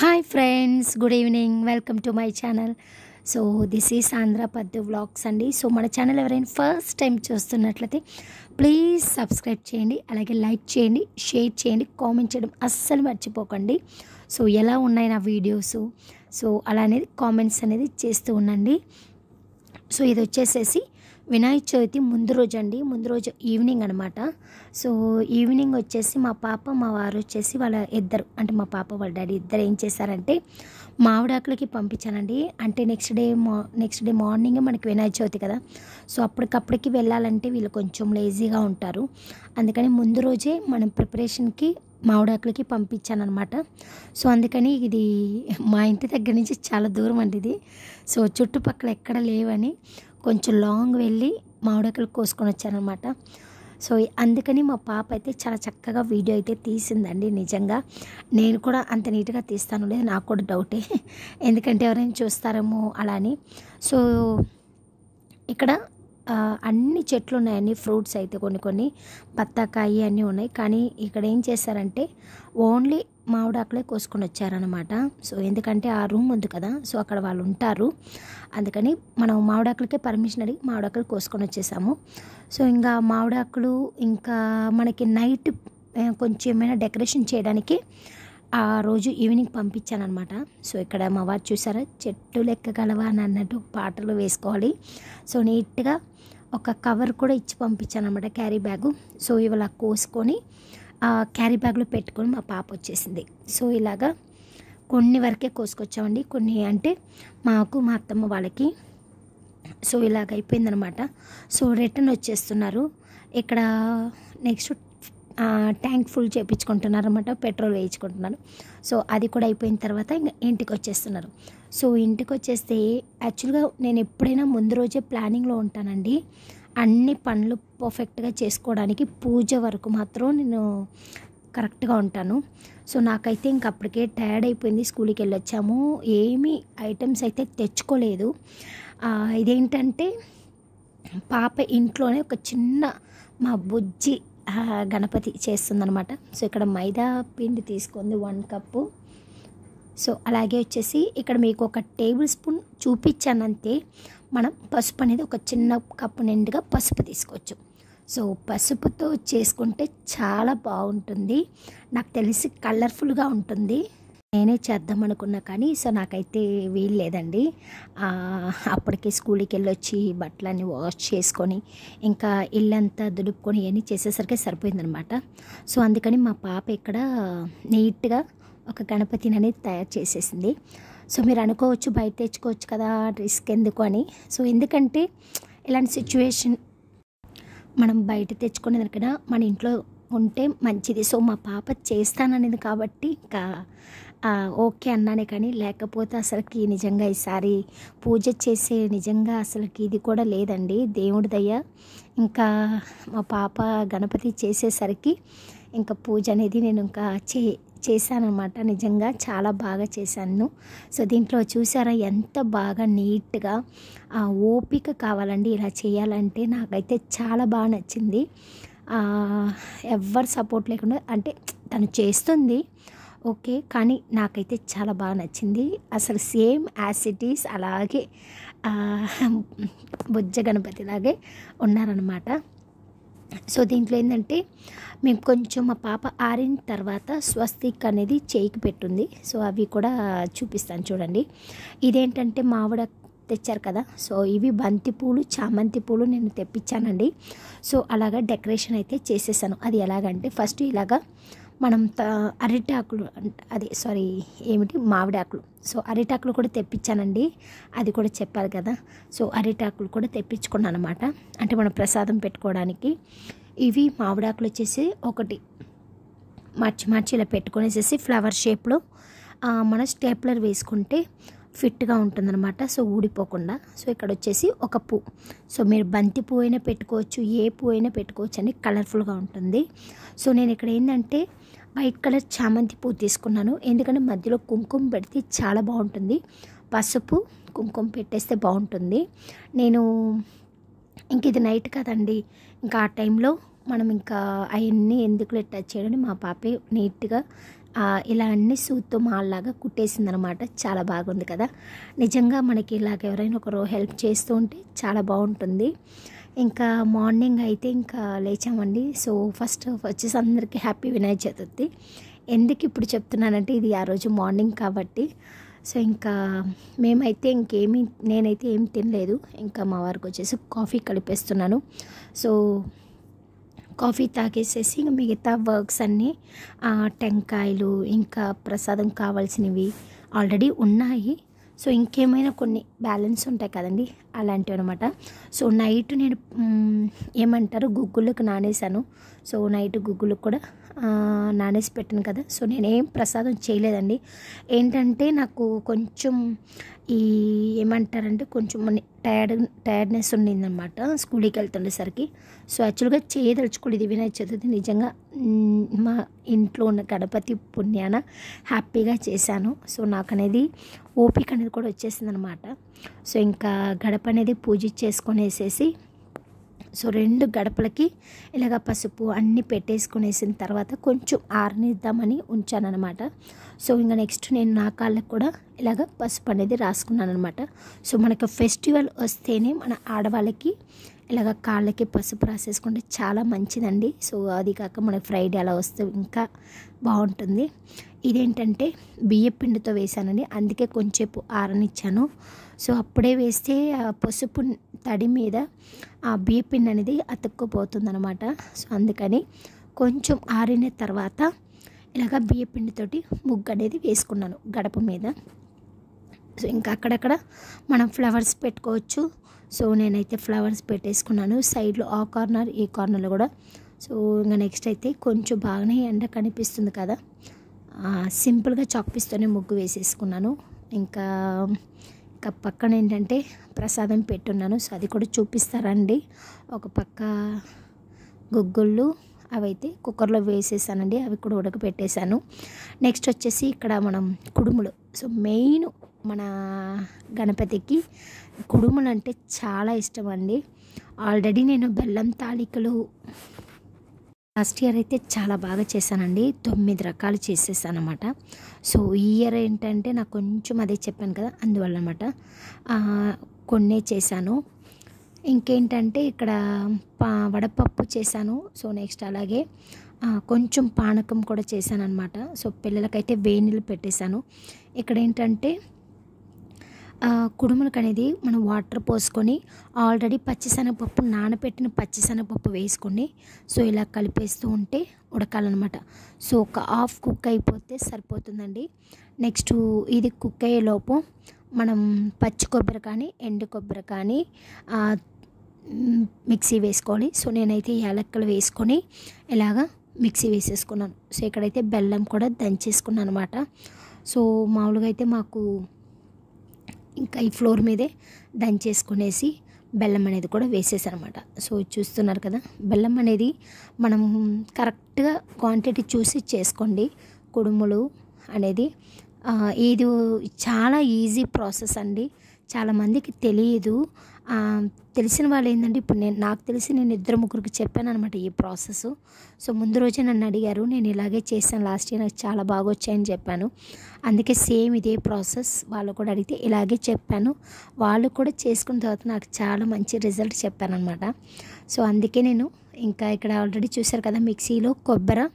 Hi friends good evening welcome to my channel so this is Andhra Paddu vlogs అండి so మన channel ఎవరైనా first time చూస్తున్నట్లయితే please subscribe చేయండి. అలాగే like చేయండి షేర్ చేయండి కామెంట్ చేయడం అస్సలు మర్చిపోకండి. సో ఎలా ఉన్నాయి నా వీడియోస్ సో అలా అనేది కామెంట్స్ అనేది చేస్తూ ఉండండి. సో ఇది వచ్చేసేసి వినాయక చవితి ముందు రోజు అండి ముందు రోజు ఈవినింగ్ అనమాట సో ఈవినింగ్ వచ్చేసి మా పాప మా వారు వచ్చేసి వాళ్ళ ఇద్దరు అంటే మా పాప వాళ్ళ డాడీ ఇద్దరు ఏం చేశారంటే మామిడాకులకి పంపించానండి అంటే నెక్స్ట్ డే మా నెక్స్ట్ డే మార్నింగ్ మనకి వినాయక చవితి కదా. సో అప్పటికప్పటికి వెళ్ళాలంటే వీళ్ళు కొంచెం లేజీగా ఉంటారు. అందుకని ముందు రోజే మనం ప్రిపరేషన్కి మామిడాకులకి పంపించాను అనమాట సో అందుకని ఇది మా ఇంటి దగ్గర నుంచి చాలా దూరం అండి ఇది. సో చుట్టుపక్కల ఎక్కడ లేవని కొంచెం లాంగ్ వెళ్ళి మామిడాకులు కోసుకొని వచ్చానమాట సో అందుకని మా పాప అయితే చాలా చక్కగా వీడియో అయితే తీసిందండి నిజంగా. నేను కూడా అంత నీట్గా తీస్తాను లేదు నాకు కూడా డౌటే. ఎందుకంటే ఎవరైనా చూస్తారేమో అలా అని. సో ఇక్కడ అన్ని చెట్లు ఉన్నాయని ఫ్రూట్స్ అయితే కొన్ని కొన్ని బత్తాకాయి అన్నీ ఉన్నాయి. కానీ ఇక్కడ ఏం చేశారంటే ఓన్లీ మామిడాకులే కోసుకొని వచ్చారనమాట సో ఎందుకంటే ఆ రూమ్ ఉంది కదా సో అక్కడ వాళ్ళు ఉంటారు. అందుకని మనం మామిడాకులకే పర్మిషన్ అడిగి మామిడాకులు కోసుకొని వచ్చేసాము. సో ఇంకా మామిడాకులు ఇంకా మనకి నైట్ కొంచెం ఏమైనా డెకరేషన్ చేయడానికి ఆ రోజు ఈవినింగ్ పంపించాను అనమాట సో ఇక్కడ మా వారు చూసారా చెట్టు లెక్కగలవా అని అన్నట్టు పాటలు వేసుకోవాలి. సో నీట్గా ఒక కవర్ కూడా ఇచ్చి పంపించాను అనమాట క్యారీ బ్యాగు. సో ఇవాళ కోసుకొని ఆ క్యారీ బ్యాగ్లో పెట్టుకొని మా పాప వచ్చేసింది. సో ఇలాగా కొన్ని వరకే కోసుకొచ్చామండి. కొన్ని అంటే మాకు మా అత్తమ్మ వాళ్ళకి. సో ఇలాగ అయిపోయిందనమాట సో రిటర్న్ వచ్చేస్తున్నారు. ఇక్కడ నెక్స్ట్ ట్యాంక్ ఫుల్ చేయించుకుంటున్నారు అనమాట పెట్రోల్ వేయించుకుంటున్నారు. సో అది కూడా అయిపోయిన తర్వాత ఇంకా ఇంటికి వచ్చేస్తున్నారు. సో ఇంటికి వచ్చేస్తే యాక్చువల్గా నేను ఎప్పుడైనా ముందు రోజే ప్లానింగ్లో ఉంటానండి. అన్ని పనులు పర్ఫెక్ట్గా చేసుకోవడానికి పూజ వరకు మాత్రం నేను కరెక్ట్గా ఉంటాను. సో నాకైతే ఇంక అప్పటికే టైర్డ్ అయిపోయింది స్కూల్కి వెళ్ళొచ్చాము ఏమీ ఐటమ్స్ అయితే తెచ్చుకోలేదు. ఇదేంటంటే పాప ఇంట్లోనే ఒక చిన్న మా బుజ్జి గణపతి చేస్తుందనమాట సో ఇక్కడ మైదా పిండి తీసుకుంది వన్ కప్పు. సో అలాగే వచ్చేసి ఇక్కడ మీకు ఒక టేబుల్ స్పూన్ చూపించాను అంతే మనం పసుపు అనేది ఒక చిన్న కప్పు నిండుగా పసుపు తీసుకోవచ్చు. సో పసుపుతో చేసుకుంటే చాలా బాగుంటుంది. నాకు తెలిసి కలర్ఫుల్గా ఉంటుంది. నేనే చేద్దాం అనుకున్నా కానీ సో నాకైతే వీలు లేదండి. అప్పటికే స్కూల్కి వెళ్ళొచ్చి బట్టలన్నీ వాష్ చేసుకొని ఇంకా ఇల్లంతా దులుపుకొని ఇవన్నీ చేసేసరికి సరిపోయిందనమాట. సో అందుకని మా పాప ఇక్కడ నీట్గా ఒక గణపతిని అనేది తయారు చేసేసింది. సో మీరు అనుకోవచ్చు బయట తెచ్చుకోవచ్చు కదా రిస్క్ ఎందుకు అని. సో ఎందుకంటే ఇలాంటి సిచ్యువేషన్ మనం బయట తెచ్చుకునే దానికన్నా మన ఇంట్లో ఉంటే మంచిది. సో మా పాప చేస్తాననేది కాబట్టి ఇంకా ఓకే అన్నానే కానీ లేకపోతే అసలుకి నిజంగా ఈసారి పూజ చేసే నిజంగా అసలుకి ఇది కూడా లేదండి. దేవుడి దయ. ఇంకా మా పాప గణపతి చేసేసరికి ఇంకా పూజ అనేది నేను ఇంకా చే చేశానమాట నిజంగా చాలా బాగా చేశాను. సో దీంట్లో చూసారా ఎంత బాగా నీట్గా ఆ ఓపిక కావాలండి ఇలా చేయాలంటే నాకైతే చాలా బాగా నచ్చింది. ఆ, ఎవ్వరు సపోర్ట్ లేకుండా అంటే తను చేస్తుంది ఓకే కానీ నాకైతే చాలా బాగా నచ్చింది. అసలు సేమ్ యాసిటీస్ అలాగే బుజ్జ గణపతిలాగే ఉన్నారనమాట సో దీంట్లో ఏంటంటే మేము కొంచెం మా పాప ఆరిన తర్వాత స్వస్తిక్ అనేది చేయికి పెట్టుంది. సో అవి కూడా చూపిస్తాను చూడండి. ఇదేంటంటే మావిడ తెచ్చారు కదా. సో ఇవి బంతి పూలు చామంతి పూలు నేను తెప్పించానండి. సో అలాగా డెకరేషన్ అయితే చేసేసాను. అది ఎలాగంటే ఫస్ట్ ఇలాగా మనం త అరిటాకులు అదే సారీ ఏమిటి? మామిడాకులు. సో అరిటాకులు కూడా తెప్పించానండి. అది కూడా చెప్పారు కదా. సో అరిటాకులు కూడా తెప్పించుకున్నాను అనమాట అంటే మనం ప్రసాదం పెట్టుకోవడానికి. ఇవి మామిడాకులు వచ్చేసి ఒకటి. మార్చి మార్చి ఇలా పెట్టుకునేసేసి ఫ్లవర్ షేప్లో మన స్టేప్లర్ వేసుకుంటే ఫిట్గా ఉంటుందన్నమాట. సో ఊడిపోకుండా. సో ఇక్కడ వచ్చేసి ఒక పువ్వు సో మీరు బంతి పువ్వు అయినా పెట్టుకోవచ్చు ఏ పువ్వు అయినా పెట్టుకోవచ్చు అని కలర్ఫుల్గా ఉంటుంది. సో నేను ఇక్కడ ఏంటంటే వైట్ కలర్ చామంతి పువ్వు తీసుకున్నాను. ఎందుకంటే మధ్యలో కుంకుమ పెడితే చాలా బాగుంటుంది. పసుపు కుంకుమ పెట్టేస్తే బాగుంటుంది. నేను ఇంక ఇది నైట్ కదండి. ఇంకా ఆ టైంలో మనం ఇంకా అవన్నీ ఎందుకు టచ్ చేయడం మా పాపే నీట్గా ఇలా అన్ని సూత్తో మాల్లాగా కుట్టేసింది అనమాట చాలా బాగుంది కదా. నిజంగా మనకి ఇలాగ ఎవరైనా ఒకరు హెల్ప్ చేస్తూ ఉంటే చాలా బాగుంటుంది. ఇంకా మార్నింగ్ అయితే ఇంకా లేచామండి. సో ఫస్ట్ వచ్చేసి అందరికీ హ్యాపీ వినాయక చతుర్థి. ఎందుకు ఇప్పుడు చెప్తున్నానంటే ఇది ఆ రోజు మార్నింగ్ కాబట్టి. సో ఇంకా మేమైతే ఇంకేమీ నేనైతే ఏం తినలేదు. ఇంకా మా వారికి వచ్చేసి కాఫీ కలిపేస్తున్నాను. సో కాఫీ తాగేసేసి ఇంకా మిగతా వర్క్స్ అన్నీ టెంకాయలు ఇంకా ప్రసాదం కావాల్సినవి ఆల్రెడీ ఉన్నాయి. సో ఇంకేమైనా కొన్ని బ్యాలెన్స్ ఉంటాయి కదండి అలాంటివి అనమాట సో నైట్ నేను ఏమంటారు గుగ్గులకు నానేసాను సో నైట్ గుగ్గులకు కూడా నానేసి పెట్టాను కదా. సో నేనేం ప్రసాదం చేయలేదండి. ఏంటంటే నాకు కొంచెం ఈ ఏమంటారంటే కొంచెం టైర్డ్ టైర్డ్నెస్ ఉండిందనమాట స్కూల్కి వెళ్తుండేసరికి సో యాక్చువల్గా చేయదలుచుకోలేదు. వినాయక చతుర్థి. నిజంగా మా ఇంట్లో ఉన్న గణపతి పుణ్యాన హ్యాపీగా చేశాను. సో నాకు అనేది ఓపిక అనేది కూడా వచ్చేసింది అనమాట సో ఇంకా గడప అనేది పూజ చేసుకొనేసేసి సో రెండు గడపలకి ఇలాగ పసుపు అన్నీ పెట్టేసుకునేసిన తర్వాత కొంచెం ఆరనిద్దామని ఉంచానన్నమాట. సో ఇంకా నెక్స్ట్ నేను నా కాళ్ళకి కూడా ఇలాగ పసుపు అనేది రాసుకున్నాను అనమాట సో మనకు ఫెస్టివల్ వస్తేనే మన ఆడవాళ్ళకి ఇలాగ కాళ్ళకి పసుపు రాసేసుకుంటే చాలా మంచిదండి. సో అది కాక మనకి ఫ్రైడే అలా వస్తే ఇంకా బాగుంటుంది. ఇదేంటంటే బియ్య పిండితో వేసానండి. అందుకే కొంచెంసేపు ఆరనిచ్చాను. సో అప్పుడే వేస్తే పసుపు తడి మీద ఆ బీపిన్ అనేది అతుక్కుపోతుంది అనమాట సో అందుకని కొంచెం ఆరిన తర్వాత ఇలాగ బియ్యపిండితోటి ముగ్గు అనేది వేసుకున్నాను గడప మీద. సో ఇంకా అక్కడక్కడ మనం ఫ్లవర్స్ పెట్టుకోవచ్చు. సో నేనైతే ఫ్లవర్స్ పెట్టేసుకున్నాను. సైడ్లో ఆ కార్నర్ ఈ కార్నర్లో కూడా. సో ఇంకా నెక్స్ట్ అయితే కొంచెం బాగానే ఎండ కనిపిస్తుంది కదా. సింపుల్గా చాక్పీస్తోనే ముగ్గు వేసేసుకున్నాను. ఇంకా ఇంకా పక్కన ఏంటంటే ప్రసాదం పెట్టున్నాను. సో అది కూడా చూపిస్తారండి. ఒక పక్క గుగ్గుళ్ళు అవైతే కుక్కర్లో వేసేసానండి. అవి కూడా ఉడకపెట్టేశాను. నెక్స్ట్ వచ్చేసి ఇక్కడ మనం కుడుములు. సో మెయిన్ మన గణపతికి కుడుములు అంటే చాలా ఇష్టం అండి ఆల్రెడీ నేను బెల్లం తాలికలు లాస్ట్ ఇయర్ అయితే చాలా బాగా చేశానండి. తొమ్మిది రకాలు చేసేసానమాట సో ఈ ఇయర్ ఏంటంటే నాకు కొంచెం అదే చెప్పాను కదా అందువల్ల అనమాట కొన్నే చేశాను. ఇంకేంటంటే ఇక్కడ పా వడపప్పు చేశాను. సో నెక్స్ట్ అలాగే కొంచెం పానకం కూడా చేశాను అనమాట సో పిల్లలకైతే వేణిలు పెట్టేశాను. ఇక్కడ ఏంటంటే కుడుములకు అనేది మనం వాటర్ పోసుకొని ఆల్రెడీ పచ్చిశనగపప్పు నానబెట్టిన పచ్చిశనగపప్పు వేసుకొని సో ఇలా కలిపేస్తూ ఉంటే ఉడకాలన్నమాట. సో ఒక హాఫ్ కుక్ అయిపోతే సరిపోతుందండి. నెక్స్ట్ ఇది కుక్ అయ్యేలోపు మనం పచ్చి కొబ్బరి కానీ ఎండు కొబ్బరి కానీ మిక్సీ వేసుకోవాలి. సో నేనైతే యాలక్కలు వేసుకొని ఇలాగా మిక్సీ వేసేసుకున్నాను. సో ఇక్కడైతే బెల్లం కూడా దంచేసుకున్నాను అనమాట సో మామూలుగా అయితే మాకు ఇంకా ఈ ఫ్లోర్ మీదే దంచేసుకునేసి బెల్లం అనేది కూడా వేసేసారనమాట సో చూస్తున్నారు కదా బెల్లం అనేది మనం కరెక్ట్గా క్వాంటిటీ చూసి చేసుకోండి. కుడుములు అనేది ఇది చాలా ఈజీ ప్రాసెస్ అండి. చాలామందికి తెలియదు. తెలిసిన వాళ్ళు ఏంటంటే ఇప్పుడు నేను నాకు తెలిసి నేను ఇద్దరు ముగ్గురికి చెప్పాను అనమాట ఈ ప్రాసెస్. సో ముందు రోజే నన్ను అడిగారు నేను ఇలాగే చేశాను లాస్ట్ ఇయర్ నాకు చాలా బాగా వచ్చాయని చెప్పాను. అందుకే సేమ్ ఇదే ప్రాసెస్ వాళ్ళు కూడా అడిగితే ఇలాగే చెప్పాను. వాళ్ళు కూడా చేసుకున్న తర్వాత నాకు చాలా మంచి రిజల్ట్ చెప్పాను అనమాట సో అందుకే నేను ఇంకా ఇక్కడ ఆల్రెడీ చూశారు కదా మిక్సీలో కొబ్బరి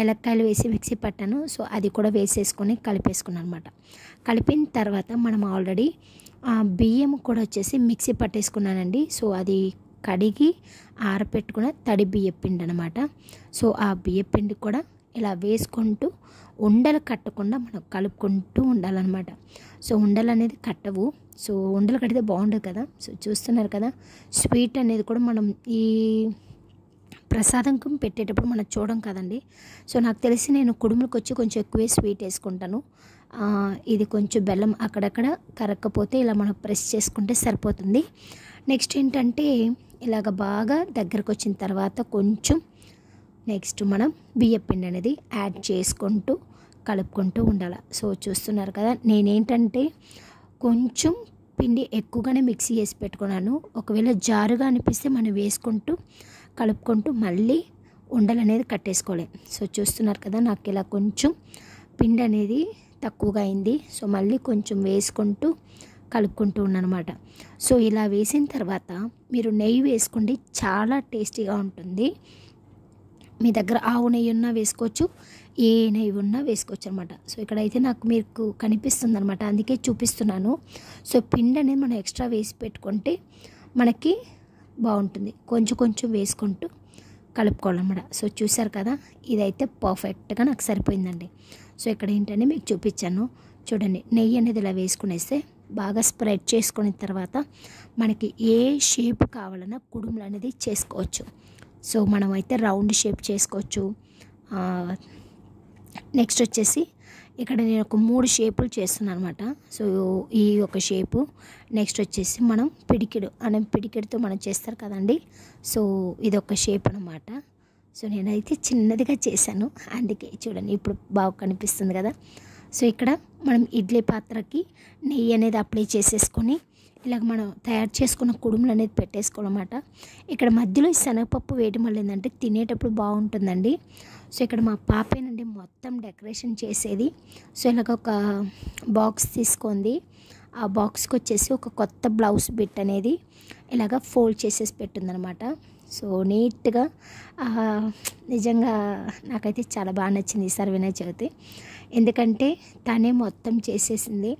ఏలక్కాయలు వేసి మిక్సీ పట్టాను. సో అది కూడా వేసేసుకొని కలిపేసుకున్నాను అనమాట కలిపిన తర్వాత మనం ఆల్రెడీ బియ్యం కూడా వచ్చేసి మిక్సీ పట్టేసుకున్నానండి. సో అది కడిగి ఆరపెట్టుకున్న తడి బియ్యపిండి అనమాట సో ఆ బియ్యపిండి కూడా ఇలా వేసుకుంటూ ఉండలు కట్టకుండా మనం కలుపుకుంటూ ఉండాలన్నమాట. సో ఉండలు అనేది కట్టవు. సో ఉండలు కడితే బాగుండదు కదా? సో చూస్తున్నారు కదా? స్వీట్ అనేది కూడా మనం ఈ ప్రసాదంకు పెట్టేటప్పుడు మనం చూడం కదండి. సో నాకు తెలిసి నేను కుడుములకు వచ్చి కొంచెం ఎక్కువే స్వీట్ వేసుకుంటాను. ఇది కొంచెం బెల్లం అక్కడక్కడ కరక్కపోతే ఇలా మనం ప్రెస్ చేసుకుంటే సరిపోతుంది. నెక్స్ట్ ఏంటంటే ఇలాగ బాగా దగ్గరకు వచ్చిన తర్వాత కొంచెం నెక్స్ట్ మనం బియ్యం పిండి అనేది యాడ్ చేసుకుంటూ కలుపుకుంటూ ఉండాలి. సో చూస్తున్నారు కదా నేనేంటంటే కొంచెం పిండి ఎక్కువగానే మిక్సీ చేసి పెట్టుకున్నాను. ఒకవేళ జారుగా అనిపిస్తే మనం వేసుకుంటూ కలుపుకుంటూ మళ్ళీ ఉండలు అనేది కట్టేసుకోవాలి. సో చూస్తున్నారు కదా నాకు ఇలా కొంచెం పిండి అనేది తక్కువగా అయింది సో మళ్ళీ కొంచెం వేసుకుంటూ కలుపుకుంటూ ఉన్నానమాట సో ఇలా వేసిన తర్వాత మీరు నెయ్యి వేసుకోండి. చాలా టేస్టీగా ఉంటుంది. మీ దగ్గర ఆవు నెయ్యి ఉన్నా వేసుకోవచ్చు ఏ నెయ్యి ఉన్నా వేసుకోవచ్చు అనమాట సో ఇక్కడైతే నాకు మీకు కనిపిస్తుంది అనమాట అందుకే చూపిస్తున్నాను. సో పిండి అనేది మనం ఎక్స్ట్రా వేసి పెట్టుకుంటే మనకి బాగుంటుంది. కొంచెం కొంచెం వేసుకుంటూ కలుపుకోవాలన్నమాట. సో చూసారు కదా ఇదైతే పర్ఫెక్ట్గా నాకు సరిపోయిందండి. సో ఇక్కడ ఏంటంటే మీకు చూపించాను. చూడండి నెయ్యి అనేది ఇలా వేసుకునేస్తే బాగా స్ప్రెడ్ చేసుకున్న తర్వాత మనకి ఏ షేప్ కావాలన్నా కుడుములు అనేది చేసుకోవచ్చు. సో మనమైతే రౌండ్ షేప్ చేసుకోవచ్చు. నెక్స్ట్ వచ్చేసి ఇక్కడ నేను ఒక మూడు షేపులు చేస్తున్నాను అనమాట సో ఈ ఒక షేపు నెక్స్ట్ వచ్చేసి మనం పిడికిడు అనే పిడికిడితో మనం చేస్తారు కదండి. సో ఇది ఒక షేప్ అనమాట సో నేనైతే చిన్నదిగా చేశాను. అందుకే చూడండి ఇప్పుడు బాగా కనిపిస్తుంది కదా. సో ఇక్కడ మనం ఇడ్లీ పాత్రకి నెయ్యి అనేది అప్లై చేసేసుకొని ఇలాగ మనం తయారు చేసుకున్న కుడుములు అనేది పెట్టేసుకోవాలన్నమాట. ఇక్కడ మధ్యలో ఈ శనగపప్పు వేయడం వల్ల ఏంటంటే తినేటప్పుడు బాగుంటుందండి. సో ఇక్కడ మా పాపేనండి మొత్తం డెకరేషన్ చేసేది. సో ఇలాగ ఒక బాక్స్ తీసుకుంది ఆ బాక్స్కి వచ్చేసి ఒక కొత్త బ్లౌజ్ బిట్ అనేది ఇలాగ ఫోల్డ్ చేసేసి పెట్టుందనమాట సో నీట్గా నిజంగా నాకైతే చాలా బాగా నచ్చింది ఈసారి వినాయక చవితి. ఎందుకంటే తనే మొత్తం చేసేసింది.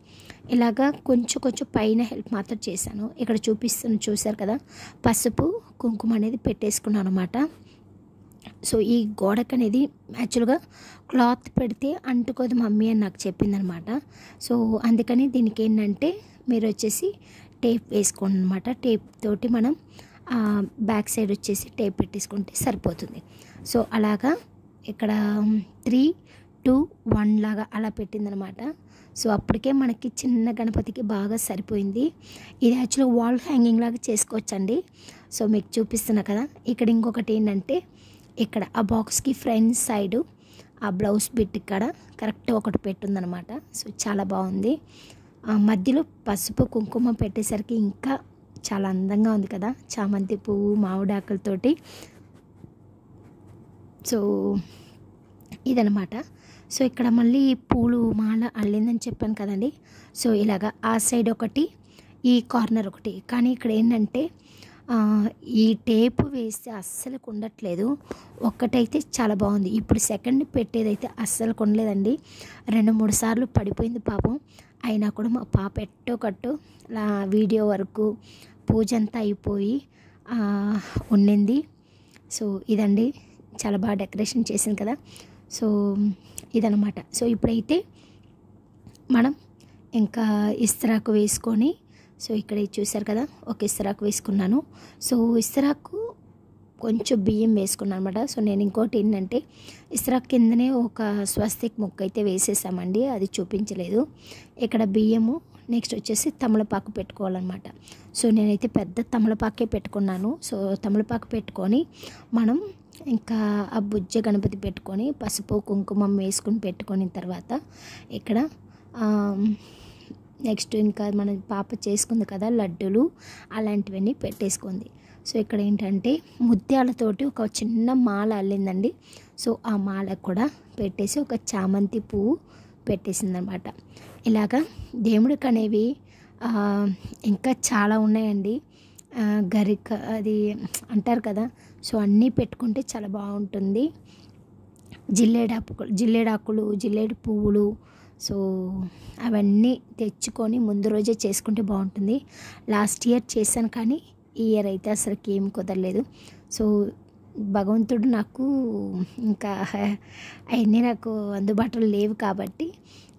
ఇలాగా కొంచెం కొంచెం పైన హెల్ప్ మాత్రం చేశాను. ఇక్కడ చూపిస్తున్న చూశారు కదా పసుపు కుంకుమ అనేది పెట్టేసుకున్నాను అనమాట సో ఈ గోడకు అనేది యాక్చువల్గా క్లాత్ పెడితే అంటుకోదు మమ్మీ అని నాకు చెప్పిందనమాట సో అందుకని దీనికి ఏంటంటే మీరు వచ్చేసి టేప్ వేసుకోండి అనమాట టేప్ తోటి మనం బ్యాక్ సైడ్ వచ్చేసి టేప్ పెట్టేసుకుంటే సరిపోతుంది. సో అలాగా ఇక్కడ త్రీ టూ వన్ లాగా అలా పెట్టిందనమాట. సో అప్పటికే మనకి చిన్న గణపతికి బాగా సరిపోయింది. ఇది యాక్చువల్గా వాల్ హ్యాంగింగ్ లాగా చేసుకోవచ్చండి. సో మీకు చూపిస్తున్నా కదా. ఇక్కడ ఇంకొకటి ఏంటంటే ఇక్కడ ఆ బాక్స్కి ఫ్రంట్ సైడు ఆ బ్లౌజ్ బిట్ ఇక్కడ కరెక్ట్ ఒకటి పెట్టుందనమాట. సో చాలా బాగుంది. మధ్యలో పసుపు కుంకుమ పెట్టేసరికి ఇంకా చాలా అందంగా ఉంది కదా చామంతి పువ్వు మామిడాకులతోటి. సో ఇదనమాట సో ఇక్కడ మళ్ళీ పూలు మాల అల్లిందని చెప్పాను కదండి. సో ఇలాగా ఆ సైడ్ ఒకటి ఈ కార్నర్ ఒకటి. కానీ ఇక్కడ ఏంటంటే ఈ టేపు వేస్తే అస్సలు ఉండట్లేదు ఒక్కటైతే చాలా బాగుంది. ఇప్పుడు సెకండ్ పెట్టేదైతే అస్సలు కొనలేదండి రెండు మూడు సార్లు పడిపోయింది పాపం. అయినా కూడా మా పాప ఎట్టో కట్టు వీడియో వరకు పూజ అంతా అయిపోయి ఉండింది సో ఇదండి. చాలా బాగా డెకరేషన్ చేసింది కదా. సో ఇదనమాట సో ఇప్పుడైతే మనం ఇంకా ఇస్తరాకు వేసుకొని సో ఇక్కడ చూసారు కదా ఒక ఇస్తరాకు వేసుకున్నాను. సో ఇస్తరాకు కొంచెం బియ్యం వేసుకున్నాను అనమాట సో నేను ఇంకోటి ఏంటంటే ఇస్రా కిందనే ఒక స్వస్తిక్ ముక్క అయితే వేసేసామండి. అది చూపించలేదు. ఇక్కడ బియ్యము నెక్స్ట్ వచ్చేసి తమలపాకు పెట్టుకోవాలన్నమాట. సో నేనైతే పెద్ద తమలపాకే పెట్టుకున్నాను. సో తమలపాకు పెట్టుకొని మనం ఇంకా ఆ బుజ్జ గణపతి పెట్టుకొని పసుపు కుంకుమం వేసుకొని పెట్టుకున్న తర్వాత ఇక్కడ నెక్స్ట్ ఇంకా మన పాప చేసుకుంది కదా లడ్డూలు అలాంటివన్నీ పెట్టేసుకుంది. సో ఇక్కడ ఏంటంటే ముత్యాలతోటి ఒక చిన్న మాల అల్లిందండి. సో ఆ మాలకు కూడా పెట్టేసి ఒక చామంతి పువ్వు పెట్టేసిందనమాట. ఇలాగా దేవుడికి అనేవి ఇంకా చాలా ఉన్నాయండి. గరిక అది అంటారు కదా సో అన్నీ పెట్టుకుంటే చాలా బాగుంటుంది. జిల్లేడాకులు జిల్లేడాకులు జిల్లేడు పువ్వులు సో అవన్నీ తెచ్చుకొని ముందు రోజే చేసుకుంటే బాగుంటుంది. లాస్ట్ ఇయర్ చేశాను కానీ ఈ ఇయర్ అయితే అసలుకి ఏం కుదరలేదు. సో భగవంతుడు నాకు ఇంకా అవన్నీ నాకు అందుబాటులో లేవు కాబట్టి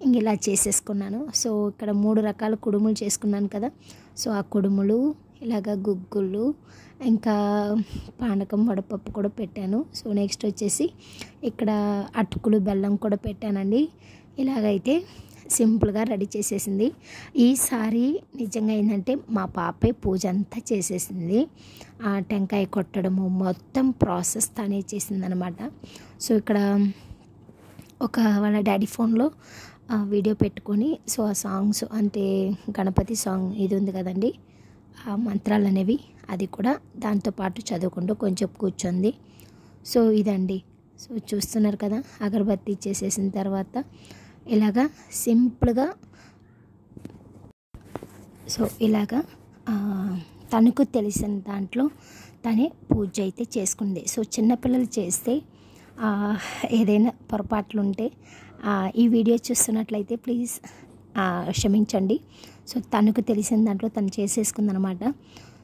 ఇంక ఇలా చేసేసుకున్నాను. సో ఇక్కడ మూడు రకాల కుడుములు చేసుకున్నాను కదా. సో ఆ కుడుములు ఇలాగ గుగ్గులు ఇంకా పానకం వడపప్పు కూడా పెట్టాను. సో నెక్స్ట్ వచ్చేసి ఇక్కడ అటుకులు బెల్లం కూడా పెట్టానండి. ఇలాగైతే సింపుల్గా రెడీ చేసేసింది. ఈసారి నిజంగా ఏంటంటే మా పాపే పూజ అంతా చేసేసింది. ఆ టెంకాయ కొట్టడము మొత్తం ప్రాసెస్ తానే చేసిందనమాట సో ఇక్కడ ఒక వాళ్ళ డాడీ ఫోన్లో వీడియో పెట్టుకొని సో ఆ సాంగ్స్ అంటే గణపతి సాంగ్ ఇది ఉంది కదండి ఆ మంత్రాలు అనేవి అది కూడా దాంతోపాటు చదువుకుంటూ కొంచెం కూర్చుంది. సో ఇదండి. సో చూస్తున్నారు కదా అగరబత్తి చేసేసిన తర్వాత ఇలాగా సింపుల్గా. సో ఇలాగా తనకు తెలిసిన దాంట్లో తనే పూజ అయితే చేసుకుంది. సో చిన్నపిల్లలు చేస్తే ఏదైనా పొరపాట్లు ఉంటే ఈ వీడియో చూస్తున్నట్లయితే ప్లీజ్ క్షమించండి. సో తనకు తెలిసిన దాంట్లో తను చేసేసుకుందనమాట.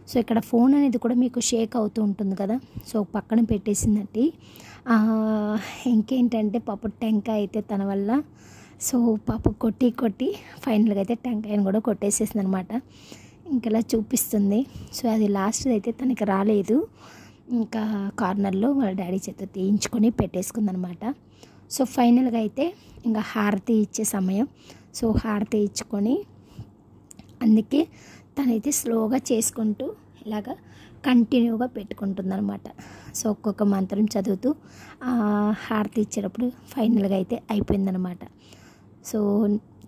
సో ఇక్కడ ఫోన్ అనేది కూడా మీకు షేక్ అవుతూ ఉంటుంది కదా. సో పక్కన పెట్టేసిందండి ఇంకేంటంటే పాప టెంకాయ అయితే తన వల్ల సో పాప కొట్టి కొట్టి ఫైనల్గా అయితే టెంకాయని కూడా కొట్టేసేసింది అనమాట ఇంకలా చూపిస్తుంది. సో అది లాస్ట్ అయితే తనకి రాలేదు. ఇంకా కార్నర్లో వాళ్ళ డాడీ చేత తీయించుకొని పెట్టేసుకుందనమాట. సో ఫైనల్గా అయితే ఇంకా హారతి ఇచ్చే సమయం. సో హారతి ఇచ్చుకొని అందుకే తనైతే స్లోగా చేసుకుంటూ ఇలాగా కంటిన్యూగా పెట్టుకుంటుంది అనమాట సో ఒక్కొక్క మంత్రం చదువుతూ హారతి ఇచ్చేటప్పుడు ఫైనల్గా అయితే అయిపోయిందనమాట. సో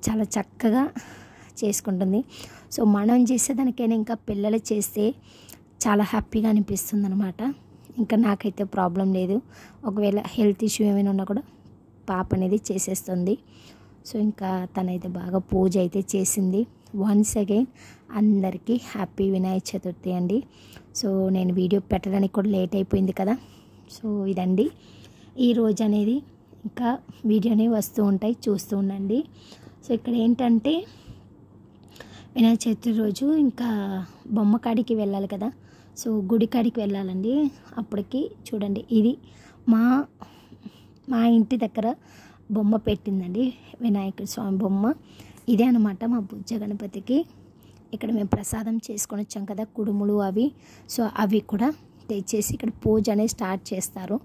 చాలా చక్కగా చేసుకుంటుంది. సో మనం చేస్తే దానికైనా ఇంకా పిల్లలు చేస్తే చాలా హ్యాపీగా అనిపిస్తుంది అనమాట ఇంకా నాకైతే ప్రాబ్లం లేదు. ఒకవేళ హెల్త్ ఇష్యూ ఏమైనా ఉన్నా కూడా పాప అనేది చేసేస్తుంది. సో ఇంకా తనైతే బాగా పూజ అయితే చేసింది. వన్స్ అగైన్ అందరికీ హ్యాపీ వినాయక చతుర్థి అండి. సో నేను వీడియో పెట్టడానికి కూడా లేట్ అయిపోయింది కదా. సో ఇదండి. ఈ రోజు అనేది ఇంకా వీడియోనే వస్తూ ఉంటాయి చూస్తూ ఉండండి. సో ఇక్కడ ఏంటంటే వినాయక చవితి రోజు ఇంకా బొమ్మ కాడికి వెళ్ళాలి కదా. సో గుడి కాడికి వెళ్ళాలండి. అప్పటికి చూడండి ఇది మా మా ఇంటి దగ్గర బొమ్మ పెట్టిందండి వినాయకుడి స్వామి బొమ్మ. ఇదే అనమాట మా బుజ్జ గణపతికి. ఇక్కడ మేము ప్రసాదం చేసుకొని వచ్చాం కదా కుడుములు అవి. సో అవి కూడా తెచ్చేసి ఇక్కడ పూజ అనేది స్టార్ట్ చేస్తారు.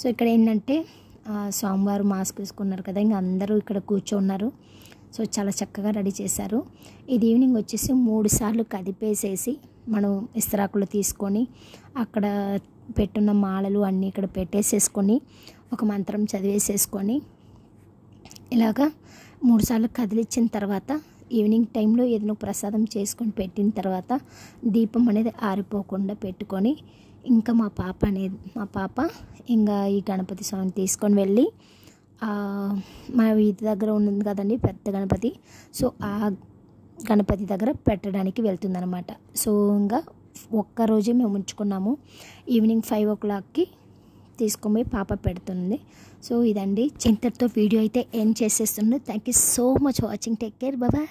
సో ఇక్కడ ఏంటంటే స్వామివారు మాస్క్ వేసుకున్నారు కదా ఇంకా అందరూ ఇక్కడ కూర్చోన్నారు. సో చాలా చక్కగా రెడీ చేశారు. ఇది ఈవినింగ్ వచ్చేసి మూడు సార్లు కదిపేసేసి మనం ఇస్తరాకులు తీసుకొని అక్కడ పెట్టున్న మాలలు అన్నీ ఇక్కడ పెట్టేసేసుకొని ఒక మంత్రం చదివేసేసుకొని ఇలాగా మూడుసార్లు కదిలిచ్చిన తర్వాత ఈవినింగ్ టైంలో ఏదైనా ప్రసాదం చేసుకొని పెట్టిన తర్వాత దీపం అనేది ఆరిపోకుండా పెట్టుకొని ఇంకా మా పాప అనేది మా పాప ఇంకా ఈ గణపతి స్వామిని తీసుకొని వెళ్ళి మా వీధి దగ్గర ఉంది కదండి పెద్ద గణపతి. సో ఆ గణపతి దగ్గర పెట్టడానికి వెళ్తుందనమాట సో ఇంకా ఒక్కరోజే మేము ఉంచుకున్నాము. ఈవినింగ్ ఫైవ్ ఓ క్లాక్కి తీసుకొని పోయి పాప పెడుతుంది. సో ఇదండి. చింతతో వీడియో అయితే ఎండ్ చేసేస్తుంది thank you so much watching. Take care. Bye.